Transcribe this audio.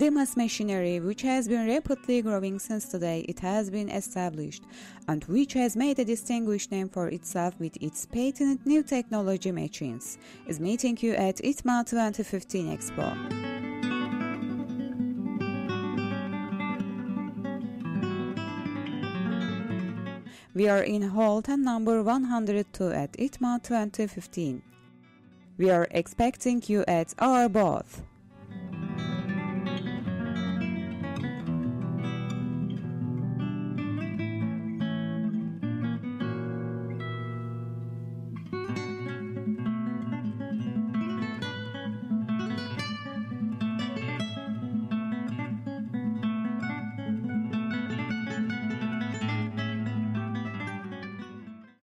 Demas machinery, which has been rapidly growing since the day it has been established, and which has made a distinguished name for itself with its patented new technology machines, is meeting you at ITMA 2015 Expo. We are in Hall 10 number 102 at ITMA 2015. We are expecting you at our booth.